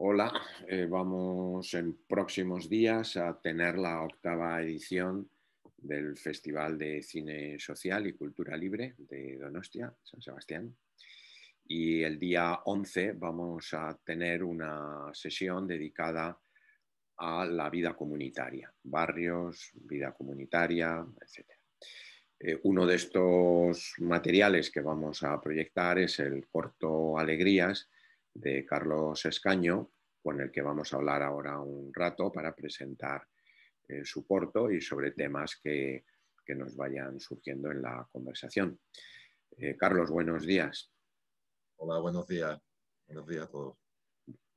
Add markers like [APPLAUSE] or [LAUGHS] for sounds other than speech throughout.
Hola, eh, vamos en próximos días a tener la octava edición del Festival de Cine Social y Cultura Libre de Donostia, San Sebastián. Y el día 11 vamos a tener una sesión dedicada a la vida comunitaria, barrios, vida comunitaria, etc. Eh, uno de estos materiales que vamos a proyectar es el corto Alegrías, de Carlos Escaño, con el que vamos a hablar ahora un rato para presentar eh, su corto y sobre temas que, nos vayan surgiendo en la conversación. Eh, Carlos, buenos días. Hola, buenos días. Buenos días a todos.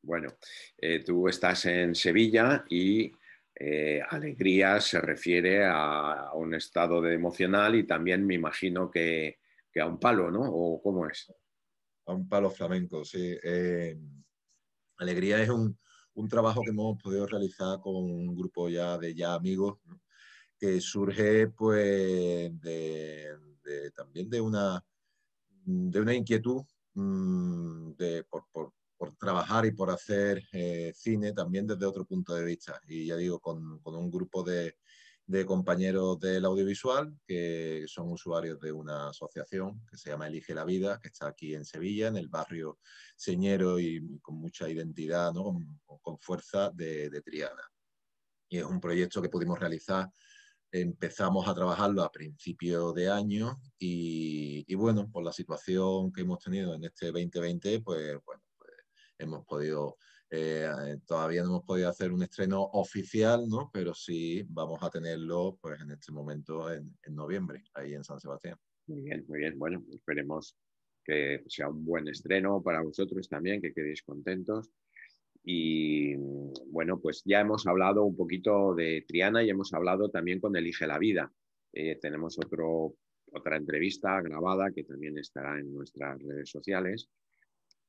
Bueno, eh, tú estás en Sevilla y alegría se refiere a, un estado de emocional y también me imagino que, que a un palo, ¿no? ¿O cómo es? A un palo flamenco, sí. Eh, Alegría es un, trabajo que hemos podido realizar con un grupo ya de ya amigos, que surge pues de, también de una, de una inquietud mm, de, por, trabajar y por hacer eh, cine también desde otro punto de vista. Y ya digo, con un grupo de, de compañeros del audiovisual que son usuarios de una asociación que se llama Elige la Vida, que está aquí en Sevilla, en el barrio señero y con mucha identidad, ¿no? con, fuerza de, Triana. Y es un proyecto que pudimos realizar, empezamos a trabajarlo a principio de año y, bueno, por la situación que hemos tenido en este 2020, pues bueno, pues hemos podido eh, todavía no hemos podido hacer un estreno oficial, ¿no? pero sí vamos a tenerlo pues, en este momento en, noviembre, ahí en San Sebastián. Muy bien, muy bien. Bueno, esperemos que sea un buen estreno para vosotros también, que quedéis contentos. Y bueno, pues ya hemos hablado un poquito de Triana y hemos hablado también con Elige la Vida. Eh, tenemos otro, otra entrevista grabada que también estará en nuestras redes sociales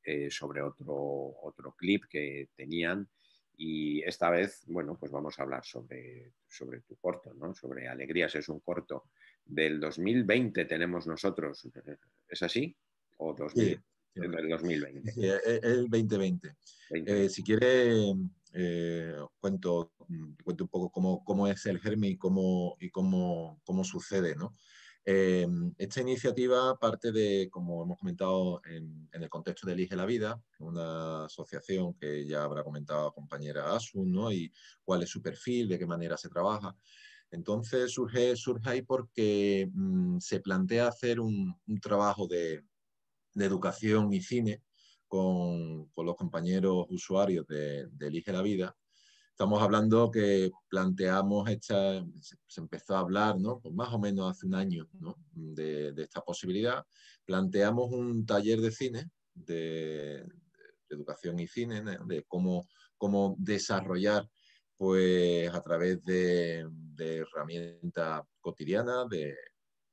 eh, sobre otro, otro clip que tenían. Y esta vez, bueno, pues vamos a hablar sobre, sobre tu corto, ¿no? Sobre Alegrías. Es un corto del 2020 tenemos nosotros. ¿Es así? ¿O 2000? el 2020. Sí, el 2020. Eh, si quiere, eh, cuento, cuento un poco cómo, cómo, es el germen y cómo, y cómo, cómo sucede, ¿no? Eh, esta iniciativa parte de, como hemos comentado, en, el contexto de Elige la Vida, una asociación que ya habrá comentado compañera Asun, ¿no? Y cuál es su perfil, de qué manera se trabaja. Entonces surge, surge ahí porque mm, se plantea hacer un, trabajo de, educación y cine con, los compañeros usuarios de Elige la Vida Estamos hablando que planteamos esta, se empezó a hablar, ¿no? Pues más o menos hace un año, ¿no? De, esta posibilidad. Planteamos un taller de cine, de, educación y cine, de cómo, cómo desarrollar, pues a través de, herramientas cotidianas, de,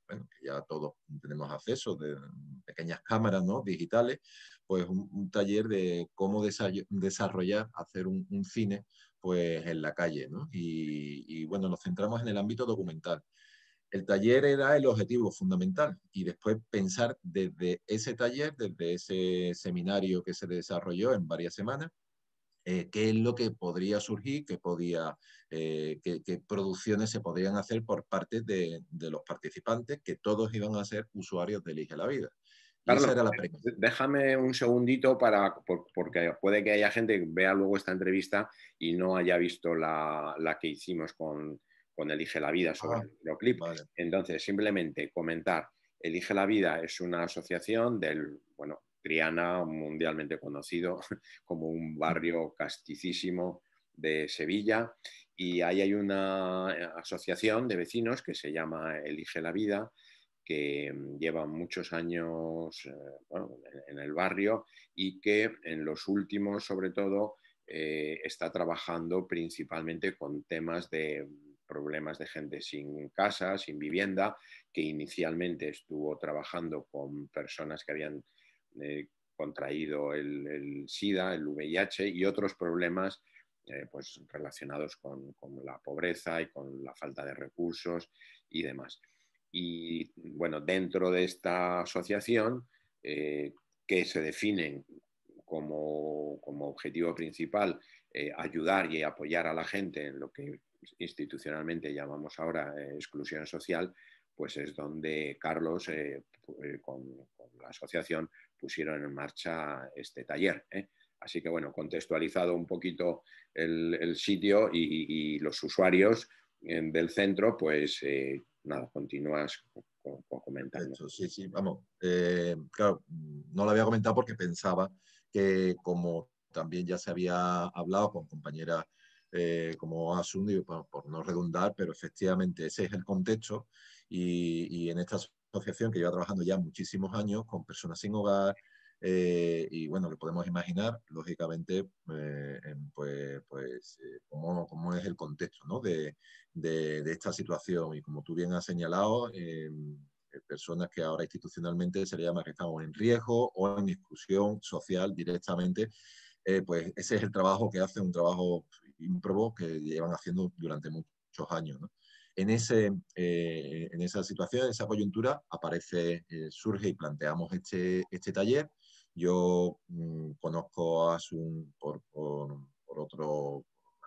bueno, que ya todos tenemos acceso, de pequeñas cámaras ¿no? digitales, pues un, taller de cómo desarrollar, hacer un, un cine pues en la calle, ¿no? Y, bueno, nos centramos en el ámbito documental. El taller era el objetivo fundamental y después pensar desde ese taller, desde ese seminario que se desarrolló en varias semanas, eh, qué es lo que podría surgir, qué, podía, eh, qué, producciones se podrían hacer por parte de, de, los participantes, que todos iban a ser usuarios de Elige la Vida. Carlos, déjame un segundito para, porque puede que haya gente que vea luego esta entrevista y no haya visto la, que hicimos con, Elige la Vida sobre ah, el videoclip. Entonces, simplemente comentar, Elige la Vida es una asociación del, bueno, Triana, mundialmente conocido [LAUGHS] como un barrio casticísimo de Sevilla, y ahí hay una asociación de vecinos que se llama Elige la Vida, que mm, lleva muchos años eh, en el barrio y que en los últimos, sobre todo, eh, está trabajando principalmente con temas de problemas de gente sin casa, sin vivienda, que inicialmente estuvo trabajando con personas que habían eh, contraído el, SIDA, el VIH y otros problemas pues, relacionados con la pobreza y con la falta de recursos y demás. Y bueno, dentro de esta asociación, eh, que se definen como, objetivo principal eh, ayudar y apoyar a la gente en lo que institucionalmente llamamos ahora eh, exclusión social, pues es donde Carlos con, la asociación pusieron en marcha este taller. Así que bueno, contextualizado un poquito el, sitio y, los usuarios del centro, pues nada, continúas comentando. Sí, sí, vamos. Eh, claro, no lo había comentado porque pensaba que como también ya se había hablado con compañeras eh, como Asundi, por, por, no redundar, pero efectivamente ese es el contexto y, y en esta asociación que lleva trabajando ya muchísimos años con personas sin hogar, eh, y bueno, que podemos imaginar, lógicamente, pues, pues cómo, cómo, es el contexto ¿no? de, de, esta situación. Y como tú bien has señalado, eh, personas que ahora institucionalmente se le llama que estamos en riesgo o en exclusión social directamente, eh, pues ese es el trabajo que hace, un trabajo ímprobo que llevan haciendo durante muchos años. En, ese, eh, en esa situación, en esa coyuntura, aparece, surge y planteamos este, este taller. Yo mm, conozco a Asun por, por, por otras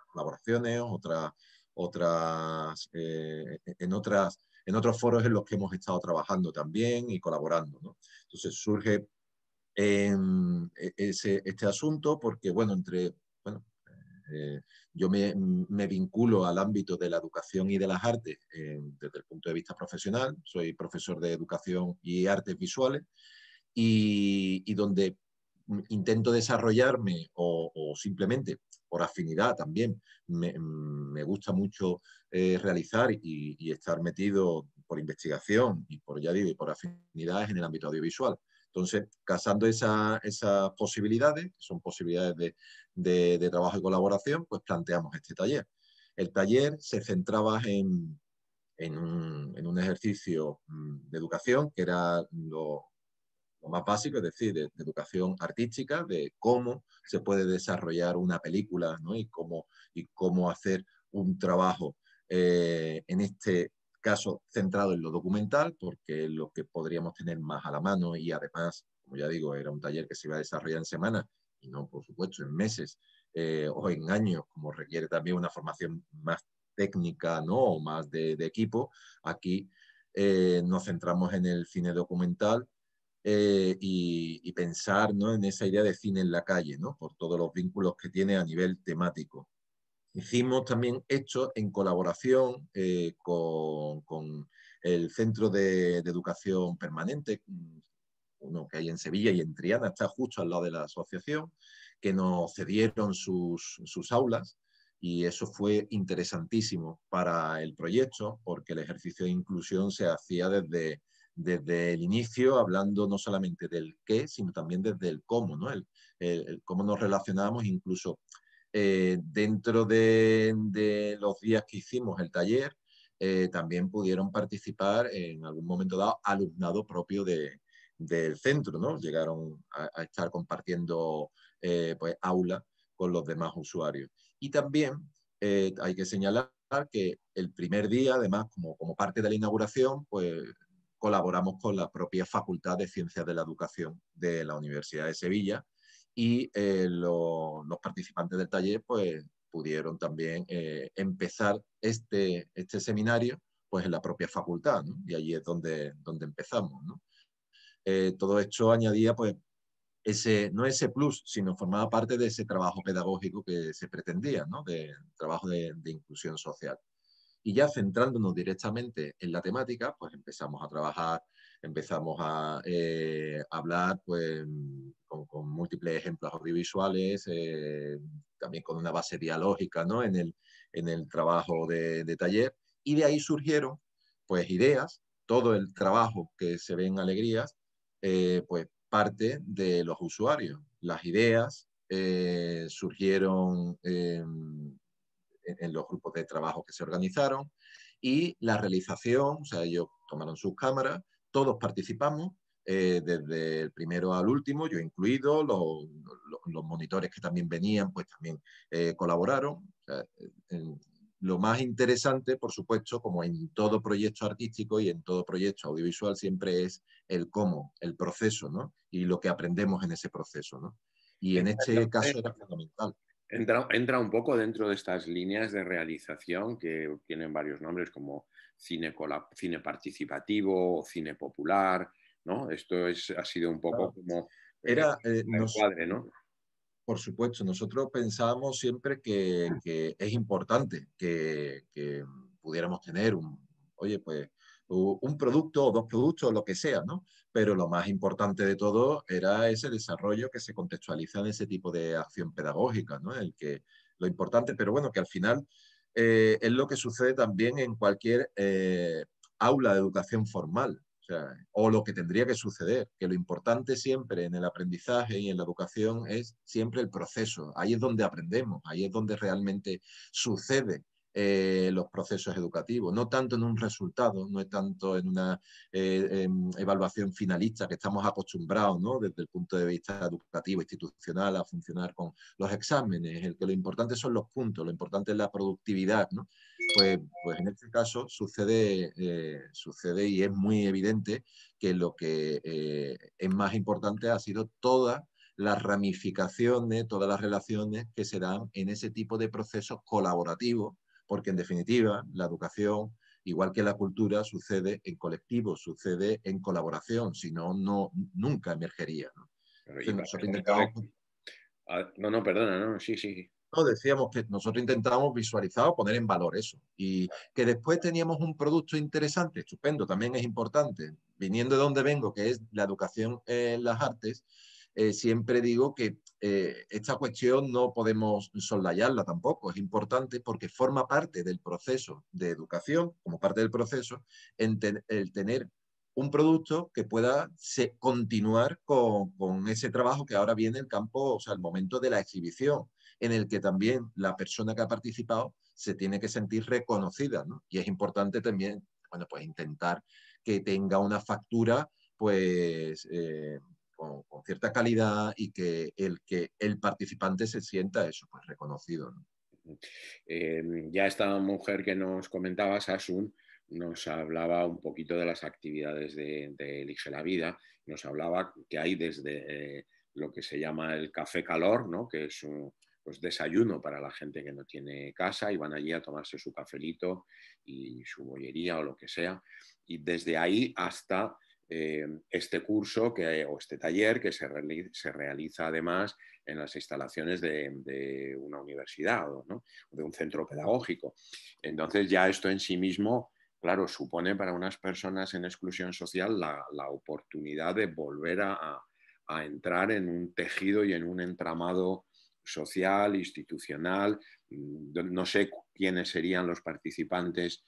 colaboraciones, otras otras, eh, en, otras, en otros foros en los que hemos estado trabajando también y colaborando. ¿no? Entonces surge en e, ese, este asunto porque, bueno, entre, bueno, eh, yo me, me, vinculo al ámbito de la educación y de las artes eh, desde el punto de vista profesional, soy profesor de educación y artes visuales y, donde intento desarrollarme o, o simplemente por afinidad también. Me, gusta mucho eh, realizar y, estar metido por investigación y por, ya digo, y por afinidades en el ámbito audiovisual. Entonces, casando esas posibilidades, que son posibilidades de, trabajo y colaboración, pues planteamos este taller. El taller se centraba en, en, un, en un, ejercicio mm, de educación que era lo, más básico, es decir, de, educación artística, de cómo se puede desarrollar una película ¿no? y, cómo, y cómo hacer un trabajo, eh, en este caso centrado en lo documental, porque es lo que podríamos tener más a la mano y además, como ya digo, era un taller que se iba a desarrollar en semanas y no, por supuesto, en meses eh, o en años, como requiere también una formación más técnica ¿no? o más de, equipo. Aquí eh, nos centramos en el cine documental eh, y, pensar ¿no? en esa idea de cine en la calle, ¿no? por todos los vínculos que tiene a nivel temático. Hicimos también esto en colaboración eh, con, con, el Centro de, Educación Permanente, uno que hay en Sevilla y en Triana, está justo al lado de la asociación, que nos cedieron sus, sus aulas y eso fue interesantísimo para el proyecto porque el ejercicio de inclusión se hacía desde desde el inicio, hablando no solamente del qué, sino también desde el cómo, ¿no? El, cómo nos relacionamos incluso eh, dentro de, los días que hicimos el taller, eh, también pudieron participar en algún momento dado alumnado propio de, del centro, ¿no? Llegaron a, estar compartiendo eh, pues, aula con los demás usuarios. Y también hay que señalar que el primer día, además, como, como parte de la inauguración, pues colaboramos con la propia Facultad de Ciencias de la Educación de la Universidad de Sevilla y eh, los participantes del taller pues, pudieron también eh, empezar este, este seminario pues, en la propia facultad y allí es donde, donde empezamos. Eh, todo esto añadía pues, ese, no ese plus, sino formaba parte de ese trabajo pedagógico que se pretendía, ¿no? de trabajo de, de inclusión social. Y ya centrándonos directamente en la temática, pues empezamos a trabajar, empezamos a eh, hablar pues, con, múltiples ejemplos audiovisuales, eh, también con una base dialógica ¿no? en, el, en el trabajo de, taller. Y de ahí surgieron pues, ideas, todo el trabajo que se ve en Alegrías, eh, pues parte de los usuarios. Las ideas surgieron en los grupos de trabajo que se organizaron y la realización, o sea, ellos tomaron sus cámaras, todos participamos, eh, desde el primero al último, yo incluido, los, los, monitores que también venían, pues también eh, colaboraron. lo más interesante, por supuesto, como en todo proyecto artístico y en todo proyecto audiovisual, siempre es el cómo, el proceso, ¿no? Y lo que aprendemos en ese proceso, ¿no? Y en este caso era fundamental. Entra, entra, un poco dentro de estas líneas de realización que tienen varios nombres como cine, cine participativo, cine popular, ¿no? Esto es, ha sido un poco como era, eh, cuadre, ¿no? Por supuesto, nosotros pensábamos siempre que, es importante que, pudiéramos tener un, oye, pues un producto o dos productos, lo que sea, ¿no? Pero lo más importante de todo era ese desarrollo que se contextualiza en ese tipo de acción pedagógica, ¿no? El que, lo importante, pero bueno, que al final eh, es lo que sucede también en cualquier eh, aula de educación formal o lo que tendría que suceder, que lo importante siempre en el aprendizaje y en la educación es siempre el proceso. Ahí es donde aprendemos, ahí es donde realmente sucede eh, los procesos educativos, no tanto en un resultado, no es tanto en una eh, em, evaluación finalista que estamos acostumbrados ¿no? desde el punto de vista educativo, institucional, a funcionar con los exámenes, el que lo importante son los puntos, lo importante es la productividad. ¿no? Pues, pues en este caso sucede, eh, sucede y es muy evidente que lo que es más importante ha sido toda las ramificaciones, todas las relaciones que se dan en ese tipo de procesos colaborativos porque en definitiva la educación, igual que la cultura, sucede en colectivo, sucede en colaboración, si no, no nunca emergería. ¿no? Ah, no, no, perdona, no, sí, sí. No, decíamos que nosotros intentamos visualizar o poner en valor eso. Y que después teníamos un producto interesante, estupendo, también es importante. Viniendo de donde vengo, que es la educación en las artes, eh, siempre digo que eh, esta cuestión no podemos soslayarla tampoco, es importante porque forma parte del proceso de educación, como parte del proceso, el tener un producto que pueda continuar con, ese trabajo que ahora viene el campo, o sea, el momento de la exhibición, en el que también la persona que ha participado se tiene que sentir reconocida, Y es importante también, bueno, pues intentar que tenga una factura, pues, eh, con, cierta calidad y que el, que el participante se sienta eso, pues reconocido. Em, ya esta mujer que nos comentaba, Sasun, nos hablaba un poquito de las actividades de, Elige la Vida, nos hablaba que hay desde eh, lo que se llama el café calor, ¿no? que es un pues, desayuno para la gente que no tiene casa y van allí a tomarse su cafelito y su bollería o lo que sea. Y desde ahí hasta eh, este curso que, o este taller que se, se, realiza además en las instalaciones de, una universidad o de un centro pedagógico. Entonces ya esto en sí mismo, claro, supone para unas personas en exclusión social la, oportunidad de volver a, entrar en un tejido y en un entramado social, institucional. Mm, no sé quiénes serían los participantes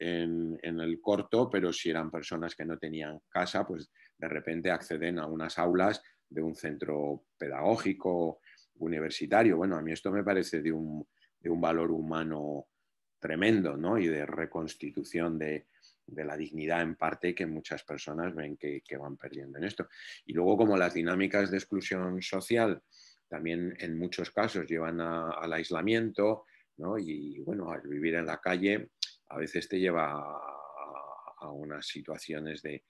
en, el corto, pero si eran personas que no tenían casa, pues de repente acceden a unas aulas de un centro pedagógico, universitario. Bueno, a mí esto me parece de un, valor humano tremendo, ¿no? Y de reconstitución de, la dignidad en parte que muchas personas ven que, van perdiendo en esto. Y luego como las dinámicas de exclusión social también en muchos casos llevan al aislamiento, ¿no? Y bueno, al vivir en la calle a veces te lleva a, unas situaciones de,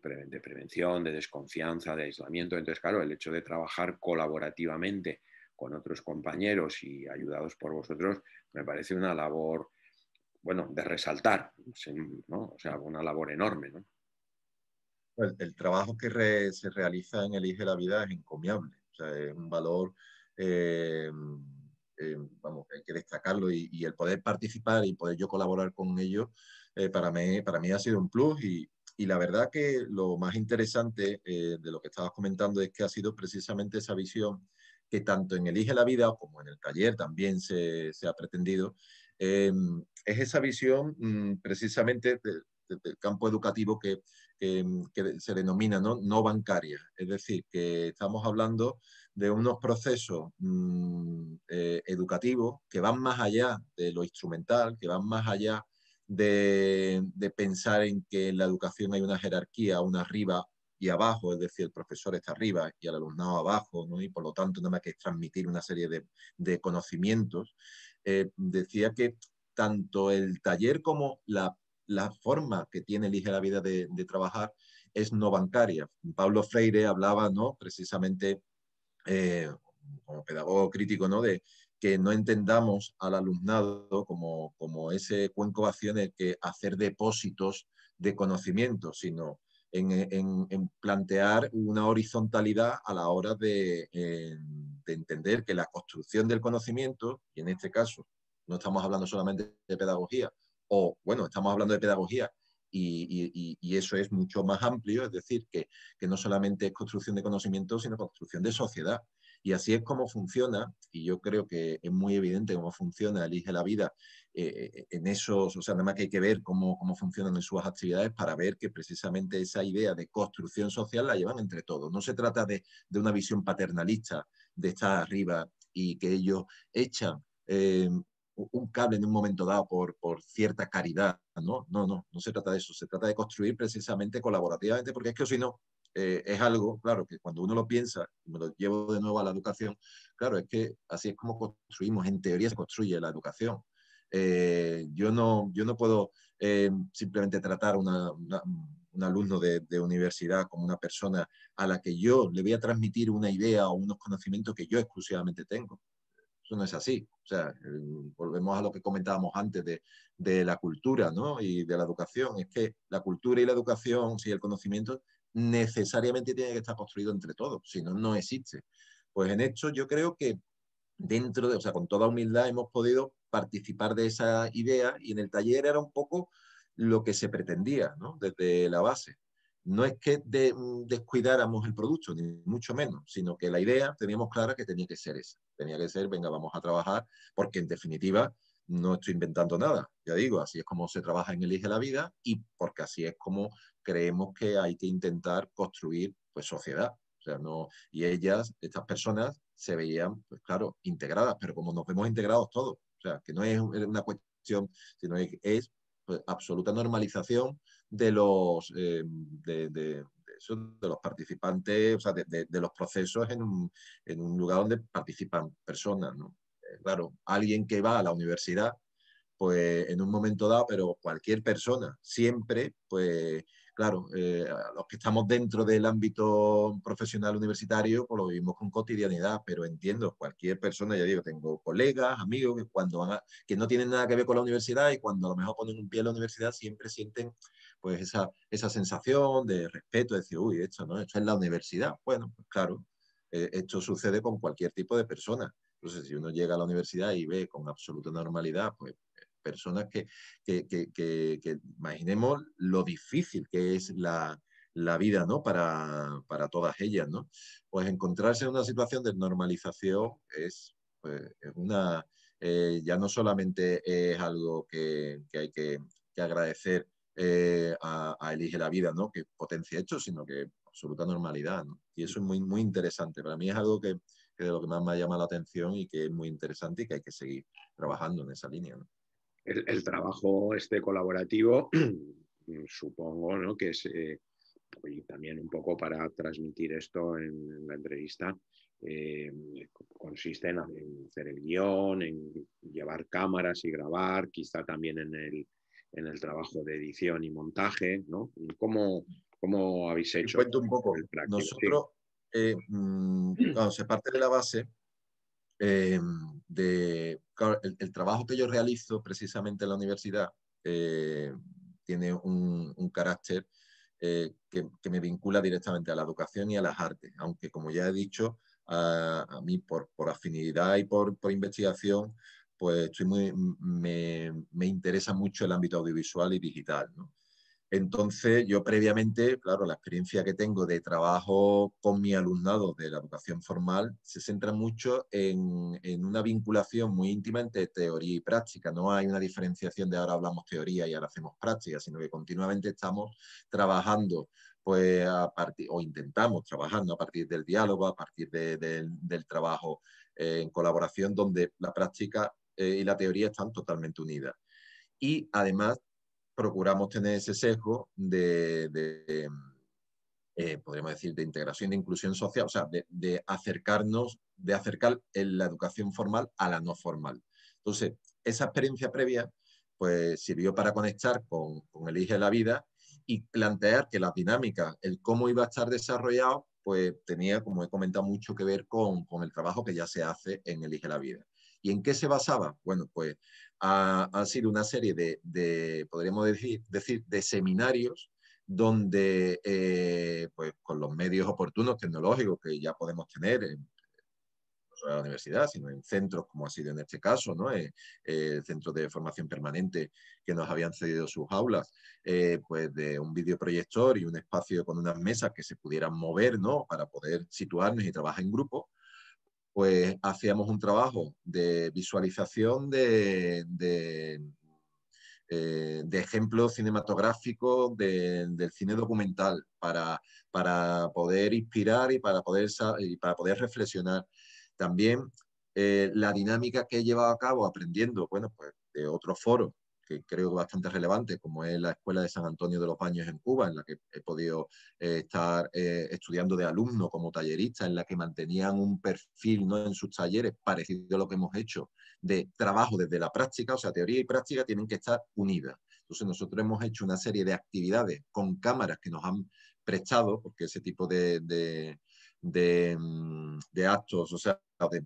prevención, de desconfianza, de aislamiento. Entonces, claro, el hecho de trabajar colaborativamente con otros compañeros y ayudados por vosotros me parece una labor, bueno, de resaltar, ¿no? O sea, una labor enorme, ¿no? El, trabajo que se realiza en Elige la Vida es encomiable, o sea, es un valor... Eh, eh, vamos, hay que destacarlo y, el poder participar y poder yo colaborar con ellos, eh, para, mí, para mí ha sido un plus y, la verdad que lo más interesante eh, de lo que estabas comentando es que ha sido precisamente esa visión que tanto en Elige la Vida como en el taller también se, ha pretendido, es esa visión mm, precisamente del campo educativo que, se denomina ¿no? no bancaria. Es decir, que estamos hablando de unos procesos mm, eh, educativos que van más allá de lo instrumental, que van más allá de, pensar en que en la educación hay una jerarquía, una arriba y abajo, es decir, el profesor está arriba y el alumnado abajo, y por lo tanto nada más que transmitir una serie de, conocimientos. Eh, decía que tanto el taller como la, forma que tiene Elige la Vida de, de, trabajar es no bancaria. Pablo Freire hablaba ¿no? precisamente eh, como pedagogo crítico, ¿no? De que no entendamos al alumnado como, como ese cuenco vacío en el que hacer depósitos de conocimiento, sino en, plantear una horizontalidad a la hora de, de, entender que la construcción del conocimiento, y en este caso no estamos hablando solamente de pedagogía, o bueno, estamos hablando de pedagogía y, eso es mucho más amplio, es decir, que, que, no solamente es construcción de conocimiento, sino construcción de sociedad. Y así es como funciona, y yo creo que es muy evidente cómo funciona Elige la Vida eh, en esos, o sea, nada más que hay que ver cómo, cómo funcionan en sus actividades para ver que precisamente esa idea de construcción social la llevan entre todos. No se trata de, de una visión paternalista, de estar arriba y que ellos echan eh, un cable en un momento dado por, por, cierta caridad, ¿no? No, no, no se trata de eso, se trata de construir precisamente colaborativamente, porque es que si no, eh, es algo, claro, que cuando uno lo piensa, me lo llevo de nuevo a la educación, claro, es que así es como construimos, en teoría se construye la educación. Eh, yo, no, yo no puedo eh, simplemente tratar una, un alumno de, de, universidad como una persona a la que yo le voy a transmitir una idea o unos conocimientos que yo exclusivamente tengo. No es así. O sea, volvemos a lo que comentábamos antes de, de la cultura ¿no? y de la educación. Es que la cultura y la educación, y el conocimiento necesariamente tiene que estar construido entre todos, si no, no existe. Pues en esto yo creo que dentro de, o sea, con toda humildad hemos podido participar de esa idea y en el taller era un poco lo que se pretendía, ¿no? Desde la base. No es que descuidáramos el producto, ni mucho menos, sino que la idea teníamos clara que tenía que ser esa. Tenía que ser, venga, vamos a trabajar, porque en definitiva no estoy inventando nada. Ya digo, así es como se trabaja en Elige la Vida y porque así es como creemos que hay que intentar construir pues, sociedad. O sea, no, y ellas, estas personas, se veían, pues claro, integradas, pero como nos vemos integrados todos, o sea, que no es una cuestión, sino es, es pues, absoluta normalización de los, eh, de, de, los participantes, o sea, de, los procesos en un, en un, lugar donde participan personas, ¿no? Eh, claro, alguien que va a la universidad, pues en un momento dado, pero cualquier persona, siempre, pues claro, eh, los que estamos dentro del ámbito profesional universitario, pues lo vivimos con cotidianidad, pero entiendo, cualquier persona, ya digo, tengo colegas, amigos que cuando van que no tienen nada que ver con la universidad y cuando a lo mejor ponen un pie en la universidad siempre sienten pues esa, esa sensación de respeto, de decir, uy, esto, ¿no? esto es la universidad. Bueno, pues claro, eh, esto sucede con cualquier tipo de persona. Entonces, si uno llega a la universidad y ve con absoluta normalidad, pues personas que, imaginemos lo difícil que es la, vida ¿no? para, todas ellas. ¿no? Pues encontrarse en una situación de normalización es, pues, una, eh, ya no solamente es algo que, hay que, agradecer eh, a, Elige la Vida, ¿no? que potencia hecho, sino que absoluta normalidad. Y eso es muy, muy interesante. Para mí es algo que, que, de lo que más me llama la atención y que es muy interesante y que hay que seguir trabajando en esa línea. ¿no? el, trabajo este colaborativo, [CLEARS THROAT] supongo ¿no? que es, eh, también un poco para transmitir esto en, la entrevista, eh, consiste en, hacer el guion, en llevar cámaras y grabar, quizá también en el, en el trabajo de edición y montaje, ¿no? ¿Cómo, cómo habéis hecho? Cuento un poco. El Nosotros, eh, mm, cuando se parte de la base, de el, trabajo que yo realizo precisamente en la universidad eh, tiene un, carácter eh, que, me vincula directamente a la educación y a las artes, aunque como ya he dicho, a, mí por, por, afinidad y por, por investigación, pues estoy muy, me, me, interesa mucho el ámbito audiovisual y digital. ¿no? Entonces, yo previamente, claro, la experiencia que tengo de trabajo con mi alumnado de la educación formal se centra mucho en, una vinculación muy íntima entre teoría y práctica. No hay una diferenciación de ahora hablamos teoría y ahora hacemos práctica, sino que continuamente estamos trabajando pues a partir, o intentamos trabajando a partir del diálogo, a partir del trabajo eh, en colaboración, donde la práctica eh, y la teoría están totalmente unidas. Y además procuramos tener ese sesgo de, eh, podríamos decir, de integración, de inclusión social, o sea, de, acercarnos, de acercar la educación formal a la no formal. Entonces, esa experiencia previa, pues sirvió para conectar con, con Elige la Vida y plantear que la dinámica, el cómo iba a estar desarrollado, pues tenía, como he comentado, mucho que ver con, el trabajo que ya se hace en Elige la Vida. ¿Y en qué se basaba? Bueno, pues ha, sido una serie de, podríamos decir, decir, de seminarios donde, eh, pues con los medios oportunos tecnológicos que ya podemos tener, a la universidad, sino en centros como ha sido en este caso, ¿no? Eh, eh, centros de formación permanente que nos habían cedido sus aulas, eh, pues de un videoproyector y un espacio con unas mesas que se pudieran mover ¿no? para poder situarnos y trabajar en grupo, pues hacíamos un trabajo de visualización de, de, ejemplos cinematográficos del cine documental para, para poder inspirar y para poder, y para poder reflexionar. También eh, la dinámica que he llevado a cabo aprendiendo, bueno, pues de otros foros que creo bastante relevantes, como es la Escuela de San Antonio de los Baños en Cuba, en la que he podido eh, estar eh, estudiando de alumno como tallerista, en la que mantenían un perfil ¿no? en sus talleres parecido a lo que hemos hecho de trabajo desde la práctica, o sea, teoría y práctica tienen que estar unidas. Entonces nosotros hemos hecho una serie de actividades con cámaras que nos han prestado, porque ese tipo de, Mm, de, actos, o sea,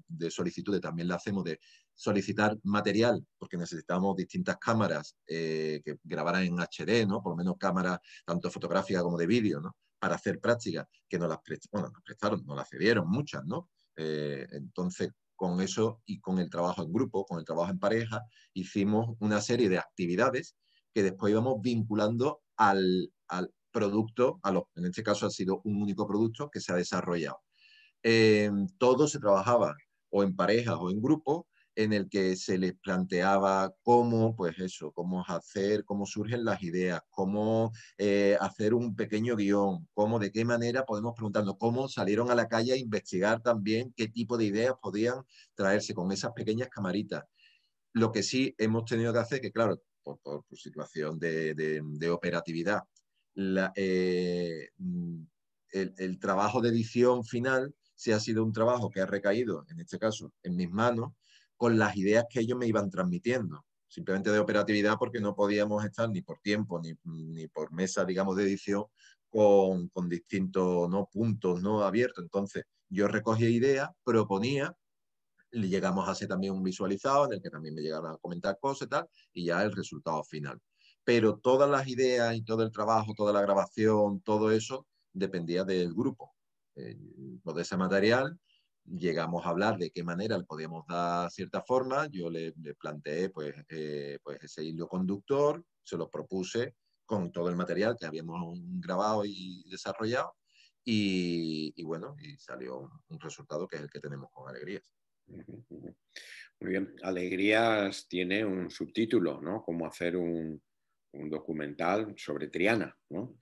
de, solicitudes, también la hacemos de solicitar material, porque necesitamos distintas cámaras eh, que grabaran en HD, ¿no? Por lo menos cámaras tanto fotográficas como de vídeo, ¿no? Para hacer prácticas que nos las, bueno, nos prestaron, nos las cedieron muchas, ¿no? Eh, entonces, con eso y con el trabajo en grupo, con el trabajo en pareja, hicimos una serie de actividades que después íbamos vinculando al, producto, a en este caso ha sido un único producto que se ha desarrollado. Eh, todo se trabajaba o en parejas o en grupos en el que se les planteaba cómo, pues eso, cómo hacer, cómo surgen las ideas, cómo eh, hacer un pequeño guion, cómo, de qué manera podemos preguntarnos, cómo salieron a la calle a investigar también qué tipo de ideas podían traerse con esas pequeñas camaritas. Lo que sí hemos tenido que hacer, que claro, por, situación de operatividad, eh, mm, el, trabajo de edición final si ha sido un trabajo que ha recaído, en este caso, en mis manos, con las ideas que ellos me iban transmitiendo. Simplemente de operatividad porque no podíamos estar ni por tiempo ni, ni por mesa, digamos, de edición con, con, distintos ¿no? puntos no abiertos. Entonces, yo recogía ideas, proponía, llegamos a hacer también un visualizado en el que también me llegaron a comentar cosas y tal, y ya el resultado final pero todas las ideas y todo el trabajo, toda la grabación, todo eso dependía del grupo. Eh, de ese material llegamos a hablar de qué manera le podíamos dar cierta forma. Yo le, planteé pues, eh, pues ese hilo conductor, se lo propuse con todo el material que habíamos grabado y desarrollado. Y, bueno, y salió un resultado que es el que tenemos con Alegrías. Muy bien, Alegrías tiene un subtítulo, ¿no? Cómo hacer un, un documental sobre Triana, ¿no?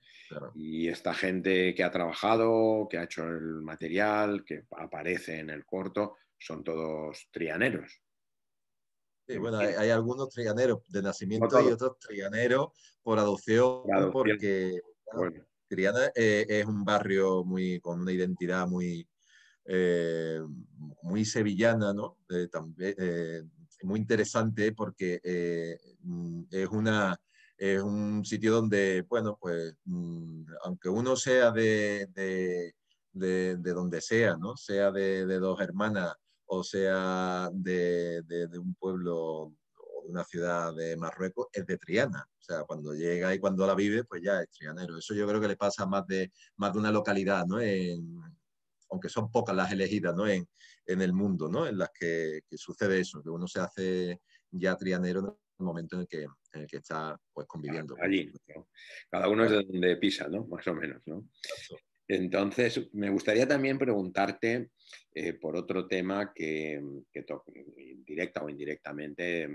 Y esta gente que ha trabajado, que ha hecho el material, que aparece en el corto, son todos trianeros. Sí, bueno, hay, algunos trianeros de nacimiento y otros trianeros por adopción, porque Triana eh, es un barrio muy, con una identidad muy, eh, muy sevillana, ¿no? Eh, también, muy interesante porque mm, es una es un sitio donde, bueno, pues mm, aunque uno sea de, de, donde sea, ¿no? Sea de, dos hermanas o sea de, un pueblo o de una ciudad de Marruecos, es de Triana. O sea, cuando llega y cuando la vive, pues ya es trianero. Eso yo creo que le pasa más de, más de una localidad, ¿no? aunque son pocas las elegidas, ¿no? En, en el mundo, ¿no? En las que, que, sucede eso, que uno se hace ya trianero momento en el que, en el que está pues, conviviendo. Allí, cada uno es de donde pisa, ¿no? Más o menos, ¿no? Entonces, me gustaría también preguntarte eh, por otro tema que, que directa o indirectamente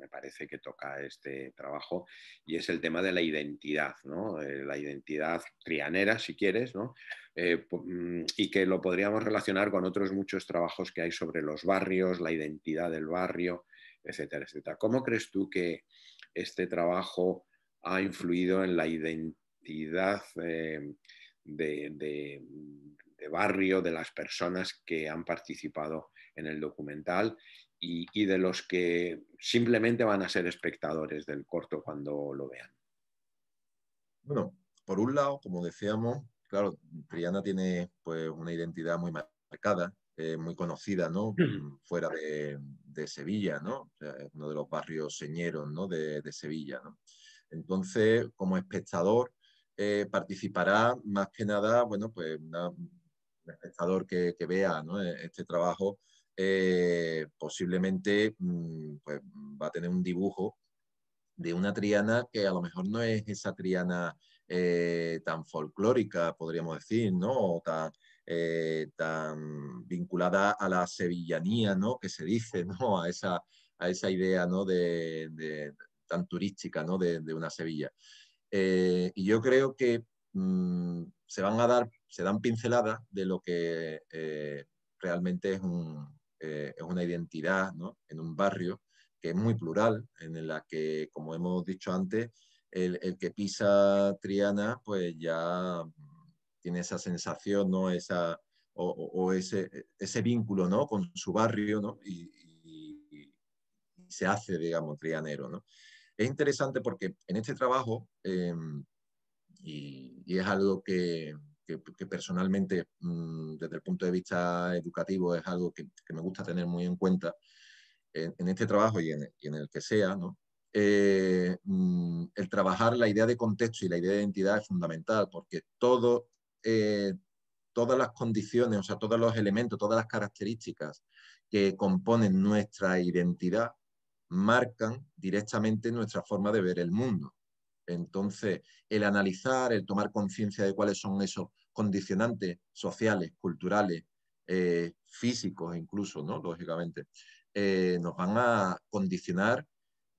me parece que toca este trabajo y es el tema de la identidad, ¿no? Eh, la identidad trianera, si quieres, ¿no? Eh, mm, y que lo podríamos relacionar con otros muchos trabajos que hay sobre los barrios, la identidad del barrio, ¿Cómo crees tú que este trabajo ha influido en la identidad eh, de, barrio de las personas que han participado en el documental y, de los que simplemente van a ser espectadores del corto cuando lo vean? Bueno, por un lado, como decíamos, claro, Triana tiene pues una identidad muy marcada, eh, muy conocida, ¿no? Fuera de, Sevilla, ¿no? uno de los barrios señeros, ¿no? De, Sevilla, ¿no? Entonces, como espectador, eh, participará más que nada, bueno, pues un espectador que, vea e, este trabajo, eh, posiblemente mm, pues, va a tener un dibujo de una Triana que a lo mejor no es esa Triana eh, tan folclórica, podríamos decir, ¿no? O tan, eh, tan vinculada a la sevillanía, ¿no? Que se dice, ¿no? A esa, a esa idea, ¿no? De, tan turística, ¿no? De, una Sevilla. Eh, y yo creo que mm, se van a dar, se dan pinceladas de lo que realmente es, es una identidad, ¿no? En un barrio que es muy plural, en la que, como hemos dicho antes, el, que pisa Triana, pues ya tiene esa sensación, ¿no? Esa, o, ese, ese, vínculo, ¿no? Con su barrio, ¿no? Y, se hace, digamos, trianero, ¿no? Es interesante porque en este trabajo, em, y, es algo que, personalmente, mm, desde el punto de vista educativo, es algo que, me gusta tener muy en cuenta, en, este trabajo y en, y en, el que sea, ¿no? Eh, mm, el trabajar la idea de contexto y la idea de identidad es fundamental porque todo, eh, todas las condiciones, o sea, todos los elementos, todas las características que componen nuestra identidad marcan directamente nuestra forma de ver el mundo. Entonces, el analizar, el tomar conciencia de cuáles son esos condicionantes sociales, culturales, eh, físicos incluso, ¿no? Lógicamente, nos van a condicionar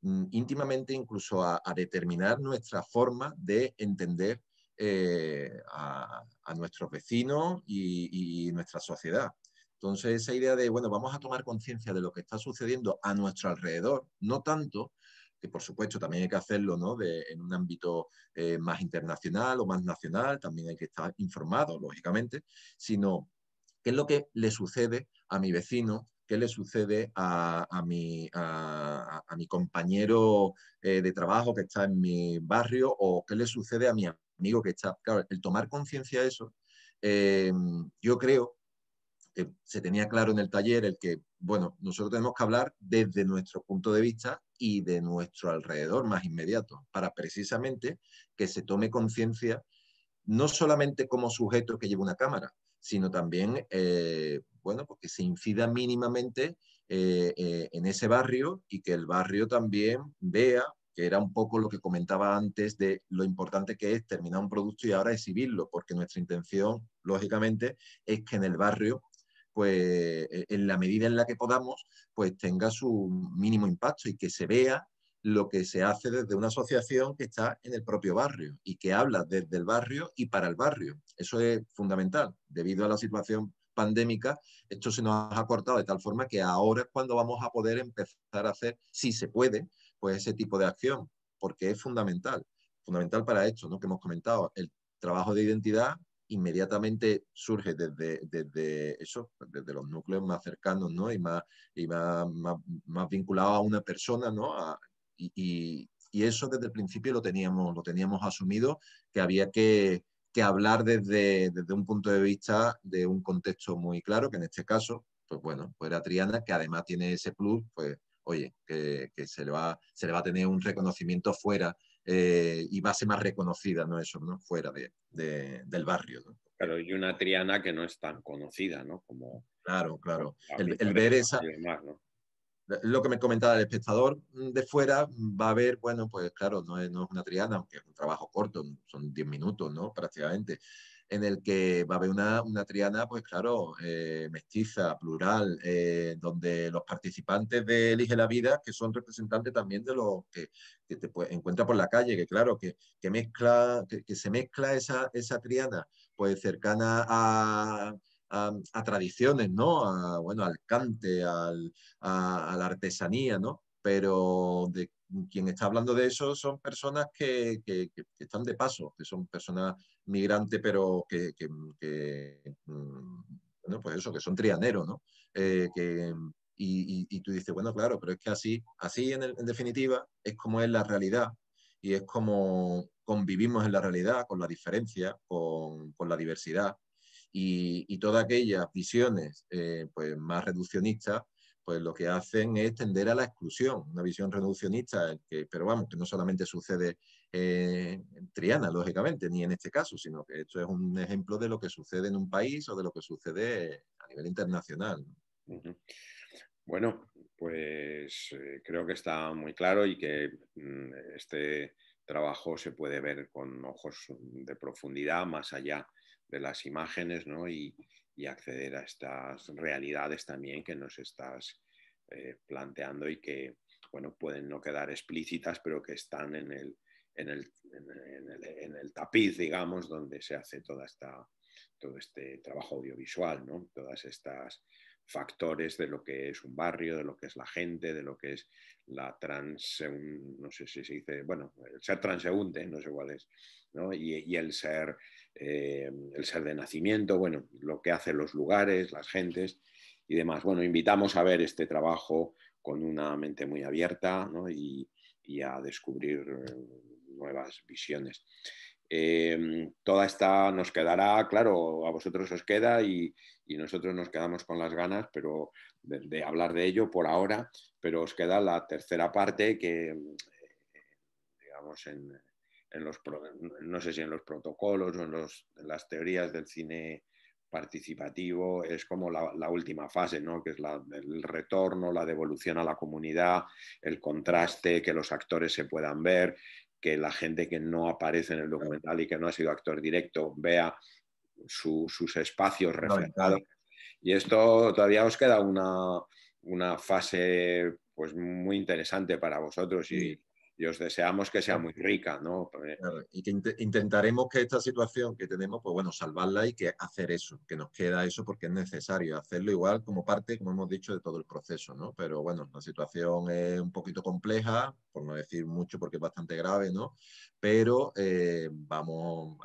Mm, íntimamente incluso a, determinar nuestra forma de entender eh, a, nuestros vecinos y, nuestra sociedad. Entonces, esa idea de, bueno, vamos a tomar conciencia de lo que está sucediendo a nuestro alrededor, no tanto, que por supuesto también hay que hacerlo ¿no? en un ámbito eh, más internacional o más nacional, también hay que estar informado, lógicamente, sino qué es lo que le sucede a mi vecino, qué le sucede a, mi, a, mi, compañero eh, de trabajo que está en mi barrio o qué le sucede a mi amigo que está. Claro, el tomar conciencia de eso, eh, yo creo que se tenía claro en el taller el que, bueno, nosotros tenemos que hablar desde nuestro punto de vista y de nuestro alrededor más inmediato, para precisamente que se tome conciencia no solamente como sujeto que lleva una cámara, sino también, eh, bueno, porque pues se incida mínimamente eh, eh, en ese barrio y que el barrio también vea que era un poco lo que comentaba antes de lo importante que es terminar un producto y ahora exhibirlo, porque nuestra intención, lógicamente, es que en el barrio, pues en la medida en la que podamos, pues tenga su mínimo impacto y que se vea lo que se hace desde una asociación que está en el propio barrio y que habla desde el barrio y para el barrio. Eso es fundamental. Debido a la situación pandémica, esto se nos ha cortado de tal forma que ahora es cuando vamos a poder empezar a hacer, si se puede, pues ese tipo de acción, porque es fundamental, fundamental para esto, ¿no? Que hemos comentado, el trabajo de identidad inmediatamente surge desde, desde eso, desde los núcleos más cercanos, ¿no? Y más, y más, más, a una persona, ¿no? y, eso desde el principio lo teníamos, lo teníamos asumido, que había que, hablar desde, desde, un punto de vista de un contexto muy claro, que en este caso, pues bueno, pues era Triana, que además tiene ese plus, pues oye, que, se, le va, se le va a tener un reconocimiento fuera eh, y va a ser más reconocida, ¿no? Eso, ¿no? Fuera de, del barrio. Claro, y una Triana que no es tan conocida, ¿no? Como, claro, claro. El, ver esa, lo que me comentaba el espectador de fuera va a ver, bueno, pues claro, no es, una triana, aunque es un trabajo corto, son 10 minutos, ¿no? Prácticamente, en el que va a haber una, triana, pues claro, eh, mestiza, plural, eh, donde los participantes de Elige la Vida, que son representantes también de los que, te encuentras por la calle, que claro, que, mezcla, que, se mezcla esa, esa triana, pues cercana a a, tradiciones, ¿no? bueno, al cante, a, la artesanía, ¿no? Pero de quien está hablando de eso son personas que, están de paso, que son personas migrantes, pero que, mm, bueno, pues eso, que son trianeros, ¿no? Eh, y, tú dices, bueno, claro, pero es que así, así en, definitiva es como es la realidad y es como, convivimos en la realidad con la diferencia, con, la diversidad y, todas aquellas visiones eh, pues más reduccionistas pues lo que hacen es tender a la exclusión, una visión reduccionista, pero vamos, que no solamente sucede en Triana, lógicamente, ni en este caso, sino que esto es un ejemplo de lo que sucede en un país o de lo que sucede a nivel internacional. Bueno, pues eh, creo que está muy claro y que mm, este trabajo se puede ver con ojos de profundidad más allá de las imágenes ¿no? y, acceder a estas realidades también que nos estás eh, planteando y que bueno, pueden no quedar explícitas, pero que están en el, en el, en el, tapiz, digamos, donde se hace toda esta, todo este trabajo audiovisual, ¿no? todas estas factores de lo que es un barrio, de lo que es la gente, de lo que es la trans, no sé si se dice, bueno, el ser transeúnte, no sé cuál es, ¿no? y, el, ser, eh, el ser de nacimiento, bueno, lo que hacen los lugares, las gentes y demás. Bueno, invitamos a ver este trabajo con una mente muy abierta y, a descubrir eh, nuevas visiones. Em, toda esta nos quedará, claro, a vosotros os queda y, nosotros nos quedamos con las ganas pero de, hablar de ello por ahora, pero os queda la tercera parte que, digamos, en, los, no sé si en los protocolos o en, las teorías del cine participativo es como la, última fase, ¿no? que es la, el retorno, la devolución a la comunidad, el contraste, que los actores se puedan ver, que la gente que no aparece en el documental y que no ha sido actor directo vea sus espacios reflejados. Y esto todavía os queda una, fase pues, muy interesante para vosotros y, y os deseamos que sea muy rica, ¿no? y que intentaremos que esta situación que tenemos, pues bueno, salvarla y que hacer eso, que nos queda eso porque es necesario hacerlo igual como parte, como hemos dicho, de todo el proceso, ¿no? Pero bueno, la situación es un poquito compleja, por no decir mucho porque es bastante grave, ¿no? Pero eh, vamos,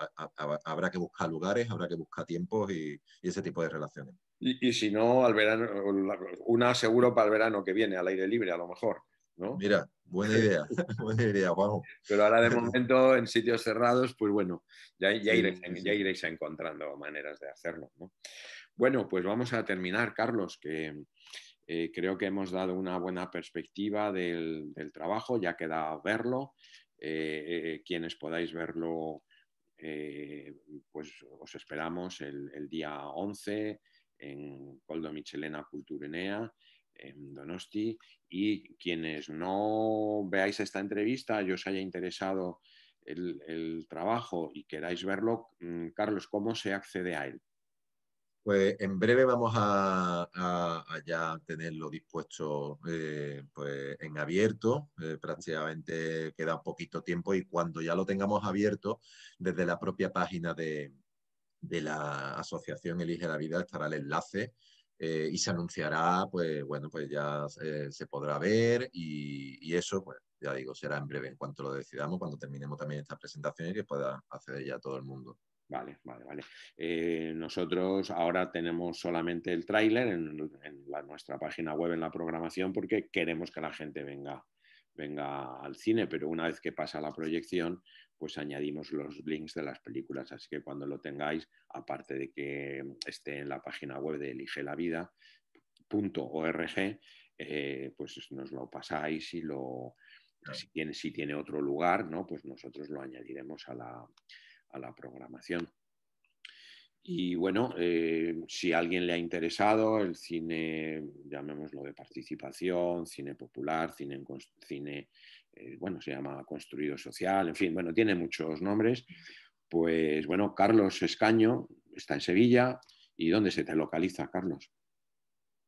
habrá que buscar lugares, habrá que buscar tiempos y, ese tipo de relaciones. Y, y si no, al verano, una seguro para el verano que viene, al aire libre a lo mejor. Mira, buena idea, [LAUGHS] buena idea, Pero ahora de [LAUGHS] momento en sitios cerrados, pues bueno, ya, ya, iréis, encontrando maneras de hacerlo. Bueno, pues vamos a terminar, Carlos, que eh, creo que hemos dado una buena perspectiva del, trabajo, ya queda verlo. Eh, eh, quienes podáis verlo, pues os esperamos el, el, día 11 en Coldo Michelena Culturenea en Donosti y quienes no veáis esta entrevista y os haya interesado el, trabajo y queráis verlo, mm, Carlos, ¿cómo se accede a él? Pues en breve vamos a, ya tenerlo dispuesto eh, pues en abierto. Eh, prácticamente queda poquito tiempo y cuando ya lo tengamos abierto, desde la propia página de, de la asociación Elige la Vida estará el enlace eh, y se anunciará, pues bueno, pues ya se podrá ver y, eso, pues ya digo, será en breve, en cuanto lo decidamos, cuando terminemos también esta presentación y que pueda acceder ya todo el mundo. Vale, vale, vale. Eh, nosotros ahora tenemos solamente el tráiler en, nuestra página web, en la programación, porque queremos que la gente venga, venga al cine, pero una vez que pasa la proyección, pues añadimos los links de las películas. Así que cuando lo tengáis, aparte de que esté en la página web de eligelavida.org, eh, pues nos lo pasáis y lo, si, tiene, si tiene otro lugar, ¿no? pues nosotros lo añadiremos a la, programación. Y bueno, eh, si a alguien le ha interesado el cine, llamémoslo de participación, cine popular, cine, cine eh, bueno, se llama Construido Social, en fin, bueno, tiene muchos nombres. Pues bueno, Carlos Escaño está en Sevilla. ¿Y dónde se te localiza, Carlos?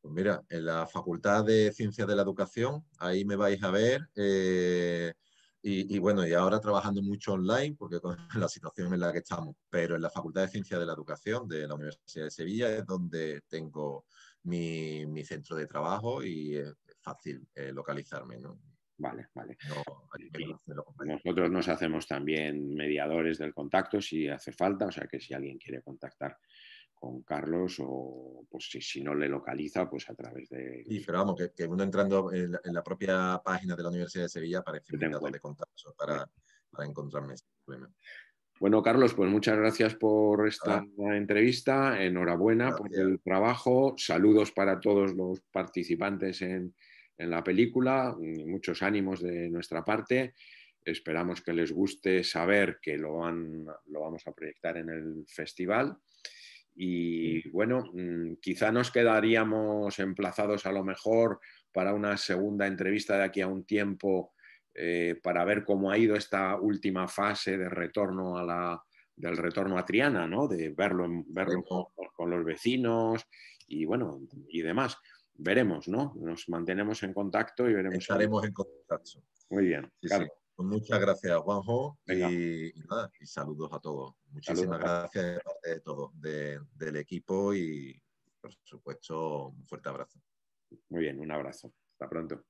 Pues mira, en la Facultad de Ciencias de la Educación, ahí me vais a ver. Eh, y, bueno, y ahora trabajando mucho online, porque con [LAUGHS] la situación en la que estamos, pero en la Facultad de Ciencias de la Educación de la Universidad de Sevilla es donde tengo mi, centro de trabajo y es fácil eh, localizarme. ¿no? Vale, vale. Nosotros nos hacemos también mediadores del contacto si hace falta, o sea que si alguien quiere contactar con Carlos o pues si, no le localiza, pues a través de... Sí, pero vamos, que, uno entrando en la, propia página de la Universidad de Sevilla aparece un de contacto para, para encontrarme. Bueno, Carlos, pues muchas gracias por esta entrevista. Enhorabuena por el trabajo. Saludos para todos los participantes en, en la película. Muchos ánimos de nuestra parte. Esperamos que les guste saber que lo, lo vamos a proyectar en el festival. Y bueno, mm, quizá nos quedaríamos emplazados a lo mejor para una segunda entrevista de aquí a un tiempo eh, para ver cómo ha ido esta última fase de retorno a la, del retorno a Triana, ¿no? de verlo, verlo con, los vecinos y bueno, y demás. Veremos, ¿no? Nos mantenemos en contacto y veremos. Estaremos en contacto. Muy bien. Pues muchas gracias, Juanjo, y, saludos a todos. Muchísimas gracias de parte de todos, del equipo y, por supuesto, un fuerte abrazo. Muy bien, un abrazo. Hasta pronto.